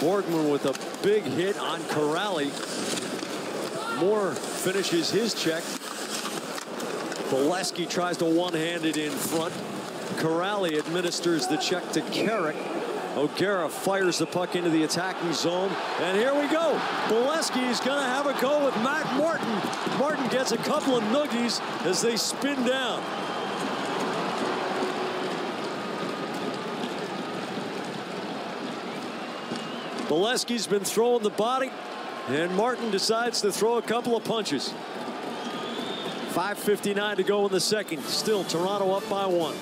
Borgman with a big hit on Kuraly. Moore finishes his check. Beleskey tries to one-hand it in front. Kuraly administers the check to Carrick. O'Gara fires the puck into the attacking zone. And here we go. Beleskey is going to have a go with Matt Martin. Martin gets a couple of noogies as they spin down. Beleskey's been throwing the body, and Martin decides to throw a couple of punches. 5.59 to go in the second. Still Toronto up by one.